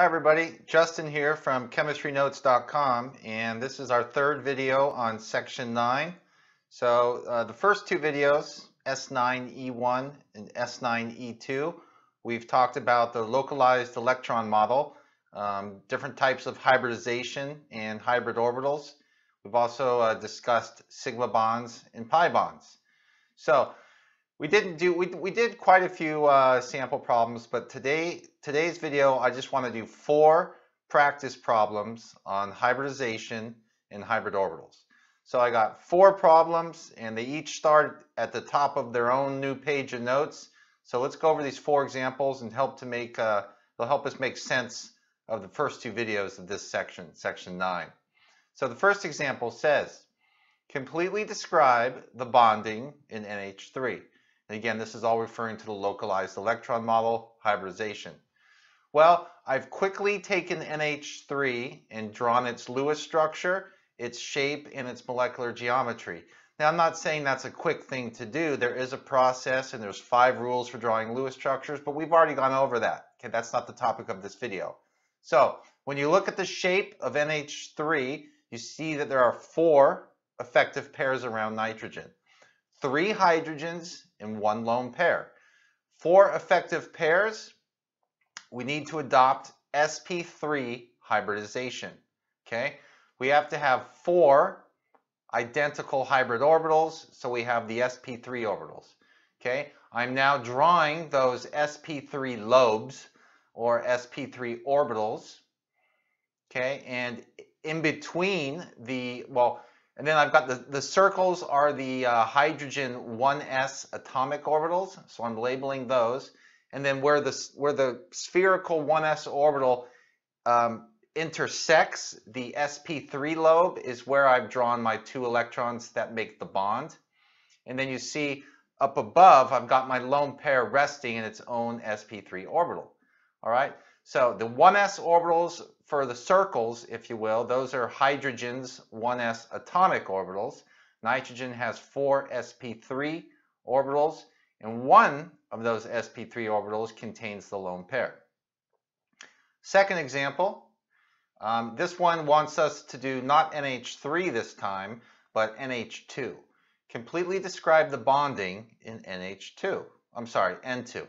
Hi everybody, Justin here from chemistrynotes.com and this is our third video on section 9. So uh, the first two videos, S9E1 and S9E2, we've talked about the localized electron model, um, different types of hybridization and hybrid orbitals. We've also uh, discussed sigma bonds and pi bonds. So we didn't do, we, we did quite a few uh, sample problems, but today, today's video, I just want to do four practice problems on hybridization and hybrid orbitals. So I got four problems and they each start at the top of their own new page of notes. So let's go over these four examples and help to make, uh, they'll help us make sense of the first two videos of this section, section nine. So the first example says, completely describe the bonding in NH3. And again, this is all referring to the localized electron model hybridization. Well, I've quickly taken NH3 and drawn its Lewis structure, its shape, and its molecular geometry. Now, I'm not saying that's a quick thing to do. There is a process and there's five rules for drawing Lewis structures, but we've already gone over that. Okay, that's not the topic of this video. So when you look at the shape of NH3, you see that there are four effective pairs around nitrogen three hydrogens in one lone pair. Four effective pairs, we need to adopt sp3 hybridization. Okay, we have to have four identical hybrid orbitals, so we have the sp3 orbitals. Okay, I'm now drawing those sp3 lobes or sp3 orbitals. Okay, and in between the, well, and then I've got the, the circles are the uh, hydrogen 1s atomic orbitals, so I'm labeling those. And then where the, where the spherical 1s orbital um, intersects the sp3 lobe is where I've drawn my two electrons that make the bond. And then you see up above, I've got my lone pair resting in its own sp3 orbital. All right, so the 1s orbitals for the circles, if you will, those are hydrogen's 1s atomic orbitals. Nitrogen has four sp3 orbitals, and one of those sp3 orbitals contains the lone pair. Second example, um, this one wants us to do not NH3 this time, but NH2. Completely describe the bonding in NH2. I'm sorry, N2.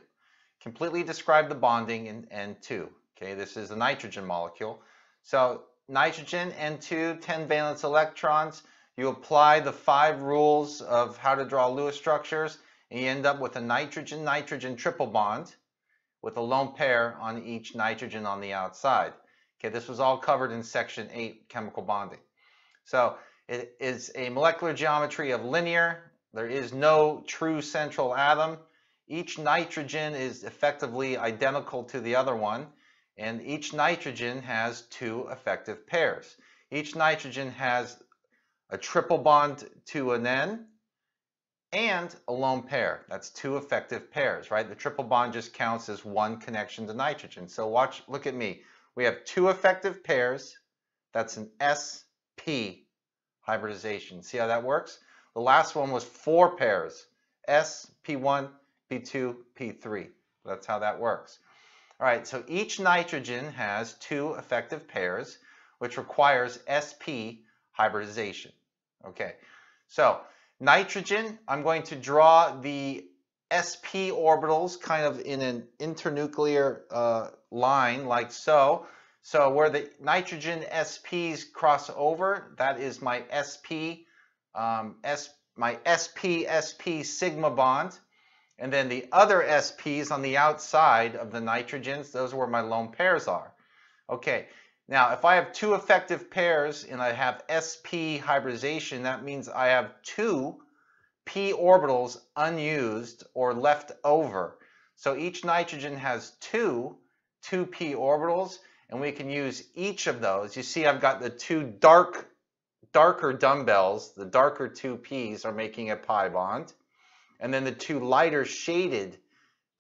Completely describe the bonding in N2. Okay, this is a nitrogen molecule. So nitrogen, N2, 10 valence electrons. You apply the five rules of how to draw Lewis structures, and you end up with a nitrogen-nitrogen triple bond with a lone pair on each nitrogen on the outside. Okay, this was all covered in section 8, chemical bonding. So it is a molecular geometry of linear. There is no true central atom. Each nitrogen is effectively identical to the other one and each nitrogen has two effective pairs. Each nitrogen has a triple bond to an N and a lone pair. That's two effective pairs, right? The triple bond just counts as one connection to nitrogen. So watch, look at me. We have two effective pairs. That's an sp hybridization. See how that works? The last one was four pairs. S, P1, P2, P3. That's how that works. All right, so each nitrogen has two effective pairs, which requires sp hybridization. Okay, so nitrogen, I'm going to draw the sp orbitals kind of in an internuclear uh, line like so. So where the nitrogen sps cross over, that is my sp, um, s, my sp sp sigma bond. And then the other SPs on the outside of the nitrogens, those are where my lone pairs are. Okay, now if I have two effective pairs and I have sp hybridization, that means I have two p orbitals unused or left over. So each nitrogen has two 2p orbitals, and we can use each of those. You see I've got the two dark, darker dumbbells, the darker 2p's are making a pi bond. And then the two lighter shaded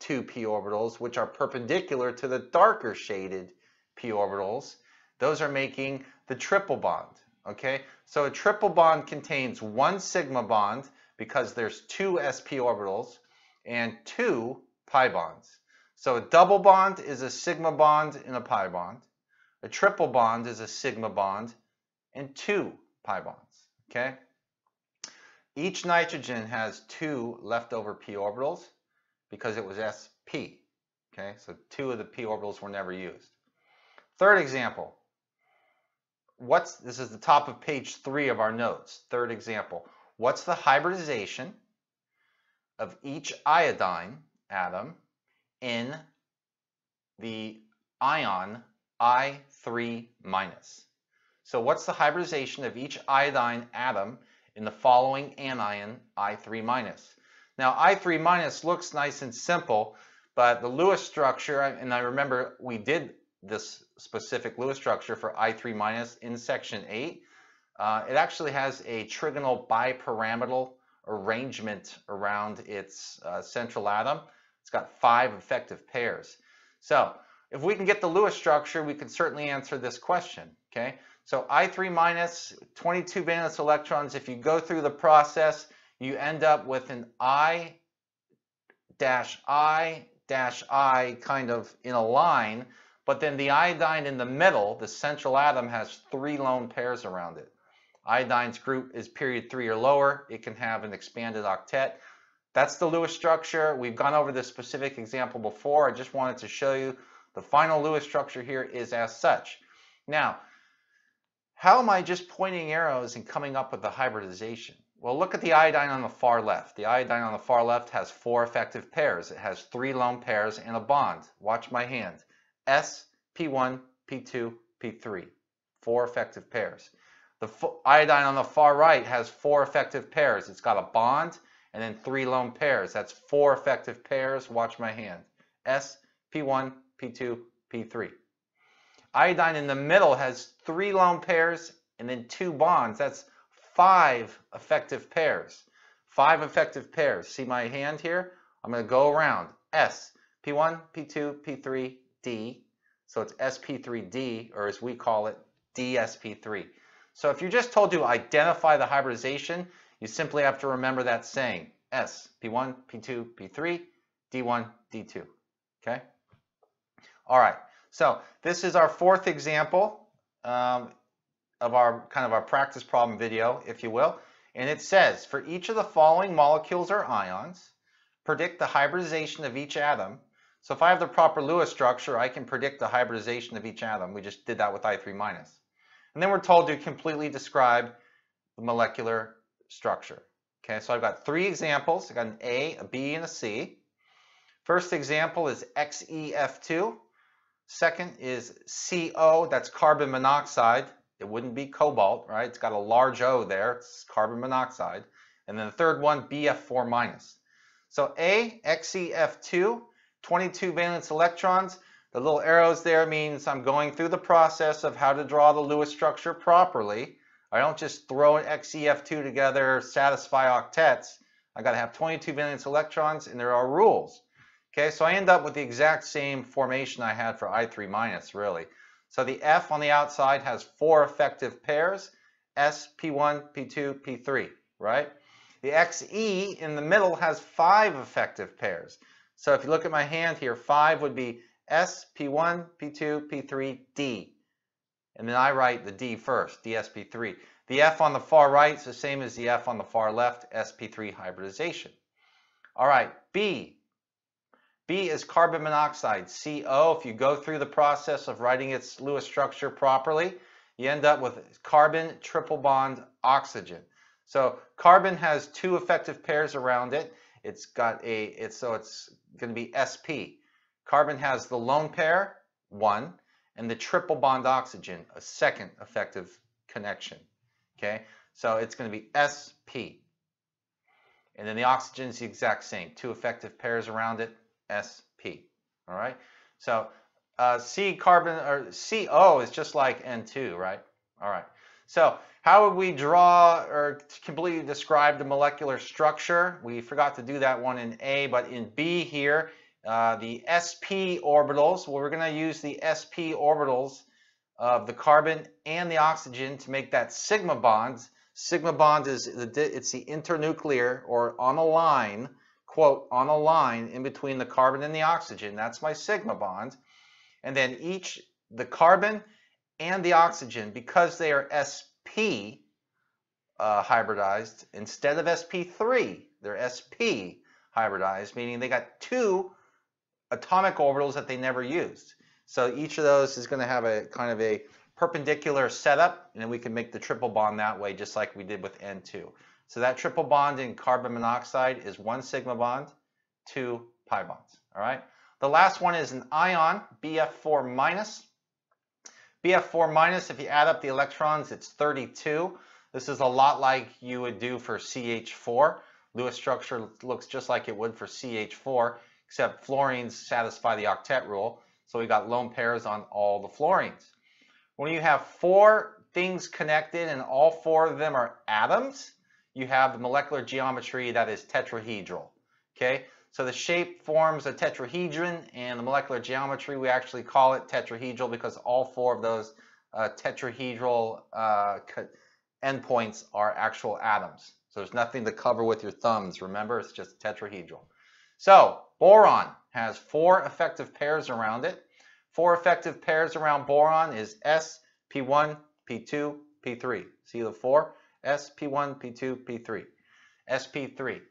2p orbitals, which are perpendicular to the darker shaded p orbitals, those are making the triple bond. Okay, so a triple bond contains one sigma bond because there's two sp orbitals and two pi bonds. So a double bond is a sigma bond and a pi bond. A triple bond is a sigma bond and two pi bonds, okay? Each nitrogen has two leftover p orbitals because it was sp, okay? So two of the p orbitals were never used. Third example. What's this is the top of page three of our notes. Third example. What's the hybridization of each iodine atom in the ion I3 minus? So what's the hybridization of each iodine atom in the following anion I3 minus? Now I3 minus looks nice and simple, but the Lewis structure, and I remember we did this specific Lewis structure for I3 minus in section 8, uh, it actually has a trigonal bipyramidal arrangement around its uh, central atom. It's got five effective pairs. So if we can get the Lewis structure, we can certainly answer this question, okay? So I3 minus 22 valence electrons, if you go through the process, you end up with an I dash I dash I kind of in a line, but then the iodine in the middle, the central atom, has three lone pairs around it. Iodine's group is period three or lower. It can have an expanded octet. That's the Lewis structure. We've gone over this specific example before. I just wanted to show you the final Lewis structure here is as such. Now, how am I just pointing arrows and coming up with the hybridization? Well, look at the iodine on the far left. The iodine on the far left has four effective pairs. It has three lone pairs and a bond. Watch my hand. S, P1, P2, P3. Four effective pairs. The iodine on the far right has four effective pairs. It's got a bond and then three lone pairs. That's four effective pairs. Watch my hand. S, P1, P2, P3. Iodine in the middle has three lone pairs and then two bonds. That's five effective pairs. Five effective pairs. See my hand here? I'm going to go around. S, P1, P2, P3, D. So it's sp3d, or as we call it, dsp3. So if you're just told to identify the hybridization, you simply have to remember that saying. S, P1, P2, P3, D1, D2. Okay? All right. So this is our fourth example um, of our kind of our practice problem video, if you will. And it says, for each of the following molecules or ions, predict the hybridization of each atom so if I have the proper Lewis structure, I can predict the hybridization of each atom. We just did that with I3 minus. And then we're told to completely describe the molecular structure. Okay, so I've got three examples. I've got an A, a B, and a C. First example is XEF2. Second is CO, that's carbon monoxide. It wouldn't be cobalt, right? It's got a large O there, it's carbon monoxide. And then the third one, BF4 minus. So A, XEF2, 22 valence electrons. The little arrows there means I'm going through the process of how to draw the Lewis structure properly. I don't just throw an XEF2 together, satisfy octets. I got to have 22 valence electrons, and there are rules. Okay, so I end up with the exact same formation I had for I3 minus, really. So the F on the outside has four effective pairs, S, P1, P2, P3, right? The XE in the middle has five effective pairs. So if you look at my hand here, 5 would be S, P1, P2, P3, D. And then I write the D first, DSP3. The F on the far right is the same as the F on the far left, sp3 hybridization. All right, B. B is carbon monoxide, CO. If you go through the process of writing its Lewis structure properly, you end up with carbon triple bond oxygen. So carbon has two effective pairs around it. It's got a, it's so it's going to be sp. Carbon has the lone pair, one, and the triple bond oxygen, a second effective connection. Okay, so it's going to be sp. And then the oxygen is the exact same, two effective pairs around it, sp. All right, so uh, C carbon or CO is just like N2, right? All right, so how would we draw or completely describe the molecular structure? We forgot to do that one in A, but in B here, uh, the sp orbitals, well, we're going to use the sp orbitals of the carbon and the oxygen to make that sigma bond. Sigma bond is the, it's the internuclear or on a line quote, on a line in between the carbon and the oxygen. That's my sigma bond. And then each, the carbon and the oxygen, because they are sp uh, hybridized, instead of sp3, they're sp hybridized, meaning they got two atomic orbitals that they never used. So each of those is going to have a kind of a perpendicular setup, and then we can make the triple bond that way, just like we did with N2. So that triple bond in carbon monoxide is one sigma bond, two pi bonds, all right? The last one is an ion, BF4 minus. BF4 minus, if you add up the electrons, it's 32. This is a lot like you would do for CH4. Lewis structure looks just like it would for CH4, except fluorines satisfy the octet rule. So we got lone pairs on all the fluorines. When you have four things connected and all four of them are atoms, you have the molecular geometry that is tetrahedral. Okay, so the shape forms a tetrahedron and the molecular geometry, we actually call it tetrahedral because all four of those uh, tetrahedral uh, endpoints are actual atoms. So there's nothing to cover with your thumbs. Remember, it's just tetrahedral. So boron has four effective pairs around it. Four effective pairs around boron is S, P1, P2, P3. See the four? S, P1, P2, P3. SP3.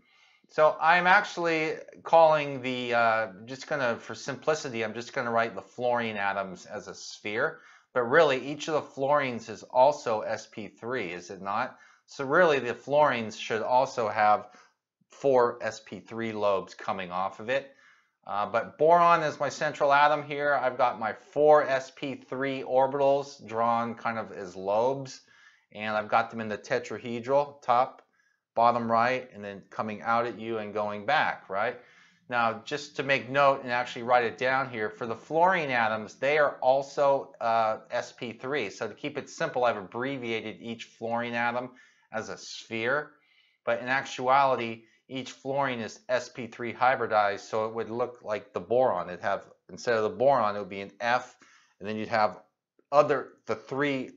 So I'm actually calling the, uh, just to, for simplicity, I'm just going to write the fluorine atoms as a sphere. But really, each of the fluorines is also SP3, is it not? So really, the fluorines should also have four SP3 lobes coming off of it. Uh, but boron is my central atom here. I've got my four sp3 orbitals drawn kind of as lobes. And I've got them in the tetrahedral, top, bottom right, and then coming out at you and going back, right? Now, just to make note and actually write it down here, for the fluorine atoms, they are also uh, sp3. So to keep it simple, I've abbreviated each fluorine atom as a sphere. But in actuality, each fluorine is sp3 hybridized, so it would look like the boron. It'd have, instead of the boron, it would be an F, and then you'd have other, the three,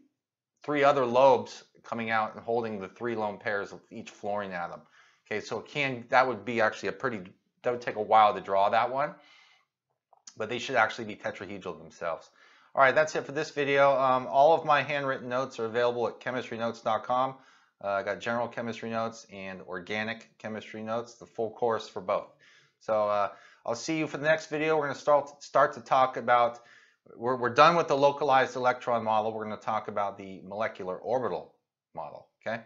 three other lobes coming out and holding the three lone pairs of each fluorine atom. Okay, so it can, that would be actually a pretty, that would take a while to draw that one, but they should actually be tetrahedral themselves. All right, that's it for this video. Um, all of my handwritten notes are available at chemistrynotes.com. Uh, I got general chemistry notes and organic chemistry notes, the full course for both. So uh, I'll see you for the next video. We're going to start, start to talk about, we're, we're done with the localized electron model. We're going to talk about the molecular orbital model, okay?